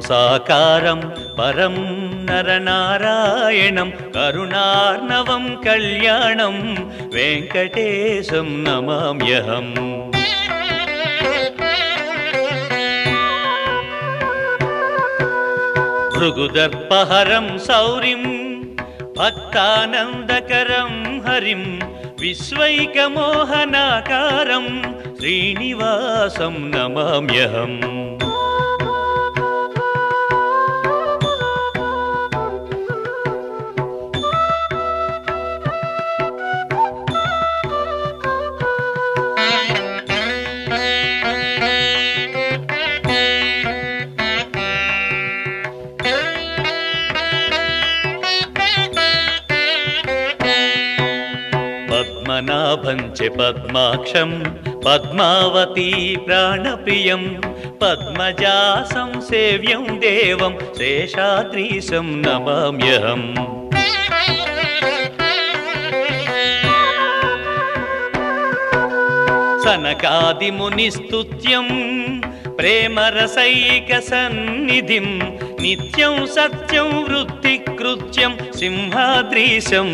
సాకారం పరం నరనారాయణం కరుణార్ణవం కళ్యాణం వెంకటేశం నమామ్యహం. భృగుదర్పహరం సౌరిం భక్తానందకరం హరిం విశ్వైకమోహనాకారం శ్రీనివాసం నమామ్యహం. పద్మనాభం చ పద్మాక్షం పద్మావతీ ప్రాణప్రియం పద్మజాసం సేవ్యం దేవం శేషాద్రీశం నమామ్యహం. సనకాదిమునిస్తుత్యం ప్రేమరసైక సన్నిధిం నిత్యం సత్యం వృత్తికృత్యం సింహాద్రీశం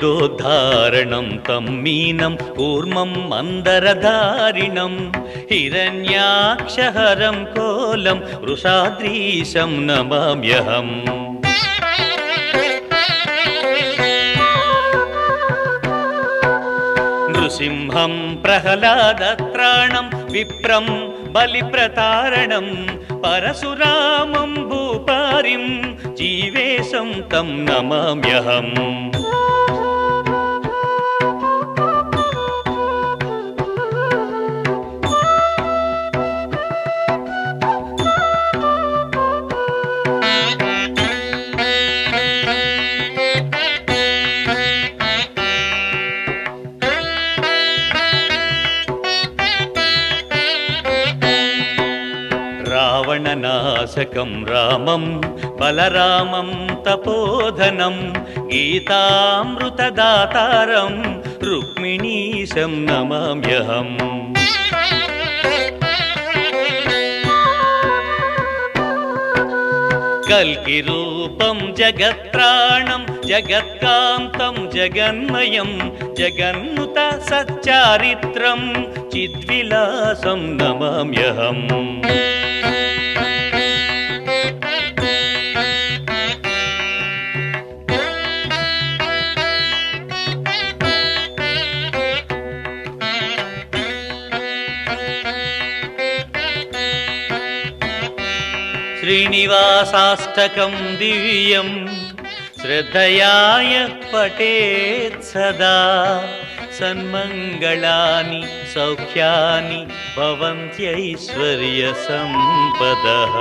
నమామ్యహం వేదోద్ధారణం తం మీనం కూర్మం మందరధారిణం హిరణ్యాక్షహరం కోలం వృషాద్రీశం నమామ్యహం. నృసింహం ప్రహ్లాదత్రాణం విప్రం బలిప్రతారణం పరశురామం భూపారిం జీవేశం తం నమామ్యహం. रावणनाशकं रामं बलरामं तपोधनं गीतामृतदातारं रुक्मिणीशं नमाम्यहम्। कल्किरूपं जगत्राणं जगत्कान्तं जगन्मयं जगन्नुत सच्चारित्रं चिद्विलासं नमाम्यहम्। श्रीनिवासाष्टकं दिव्यं श्रद्धयाय पठेत् सदा। सन्मङ्गलानि सौख्यानि भवन्त्यैश्वर्यसम्पदः।